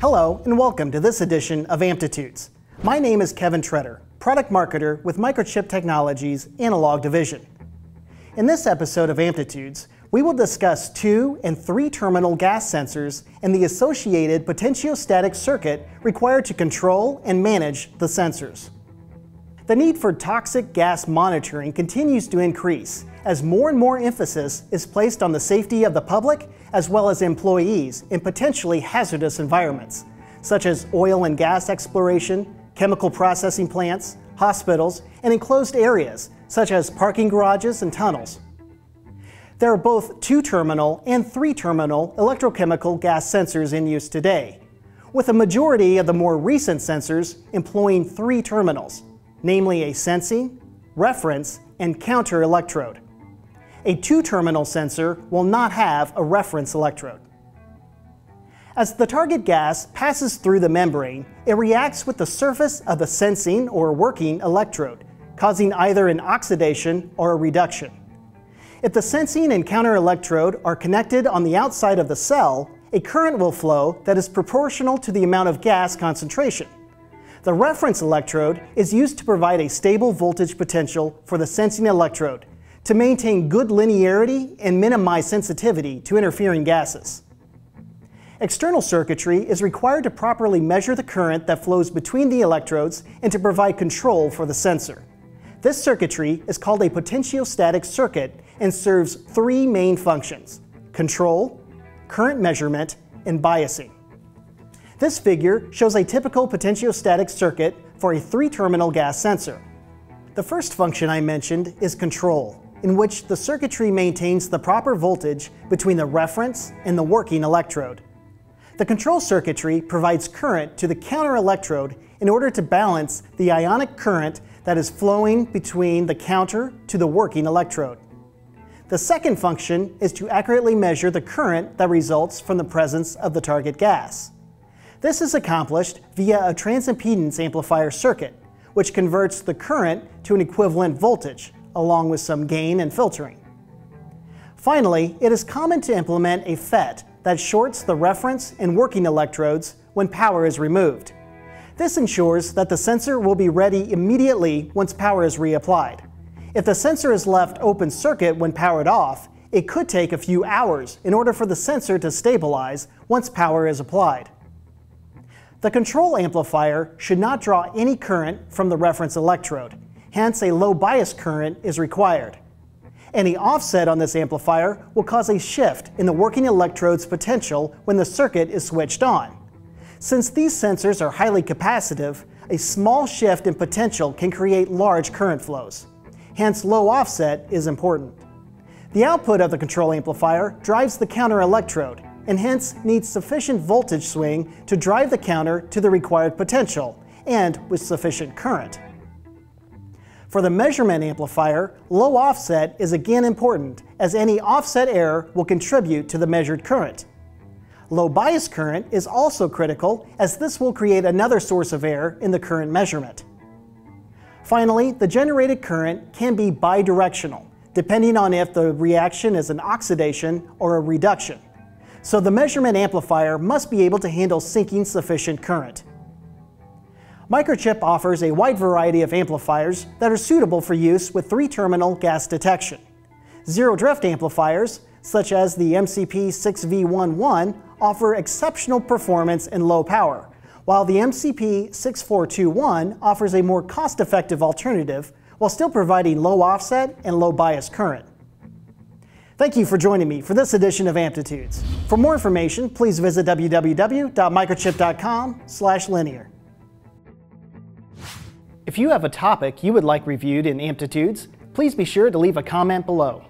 Hello and welcome to this edition of Amplitudes. My name is Kevin Tretter, product marketer with Microchip Technology's Analog Division. In this episode of Amplitudes, we will discuss two and three terminal gas sensors and the associated potentiostatic circuit required to control and manage the sensors. The need for toxic gas monitoring continues to increase as more and more emphasis is placed on the safety of the public as well as employees in potentially hazardous environments, such as oil and gas exploration, chemical processing plants, hospitals, and enclosed areas such as parking garages and tunnels. There are both two-terminal and three-terminal electrochemical gas sensors in use today, with a majority of the more recent sensors employing three terminals, namely a sensing, reference, and counter electrode. A two-terminal sensor will not have a reference electrode. As the target gas passes through the membrane, it reacts with the surface of the sensing or working electrode, causing either an oxidation or a reduction. If the sensing and counter electrode are connected on the outside of the cell, a current will flow that is proportional to the amount of gas concentration. The reference electrode is used to provide a stable voltage potential for the sensing electrode to maintain good linearity and minimize sensitivity to interfering gases. External circuitry is required to properly measure the current that flows between the electrodes and to provide control for the sensor. This circuitry is called a potentiostatic circuit and serves three main functions, control, current measurement, and biasing. This figure shows a typical potentiostatic circuit for a three-terminal gas sensor. The first function I mentioned is control, in which the circuitry maintains the proper voltage between the reference and the working electrode. The control circuitry provides current to the counter electrode in order to balance the ionic current that is flowing between the counter to the working electrode. The second function is to accurately measure the current that results from the presence of the target gas. This is accomplished via a transimpedance amplifier circuit, which converts the current to an equivalent voltage, along with some gain and filtering. Finally, it is common to implement a FET that shorts the reference and working electrodes when power is removed. This ensures that the sensor will be ready immediately once power is reapplied. If the sensor is left open circuit when powered off, it could take a few hours in order for the sensor to stabilize once power is applied. The control amplifier should not draw any current from the reference electrode, hence a low bias current is required. Any offset on this amplifier will cause a shift in the working electrode's potential when the circuit is switched on. Since these sensors are highly capacitive, a small shift in potential can create large current flows. Hence, low offset is important. The output of the control amplifier drives the counter electrode, and hence needs sufficient voltage swing to drive the counter to the required potential, and with sufficient current. For the measurement amplifier, low offset is again important, as any offset error will contribute to the measured current. Low bias current is also critical, as this will create another source of error in the current measurement. Finally, the generated current can be bidirectional, depending on if the reaction is an oxidation or a reduction. So the measurement amplifier must be able to handle sinking sufficient current. Microchip offers a wide variety of amplifiers that are suitable for use with three-terminal gas detection. Zero-drift amplifiers, such as the MCP6V11, offer exceptional performance and low power, while the MCP6421 offers a more cost-effective alternative while still providing low offset and low bias current. Thank you for joining me for this edition of Amplitudes. For more information, please visit www.microchip.com/linear. If you have a topic you would like reviewed in Amplitudes, please be sure to leave a comment below.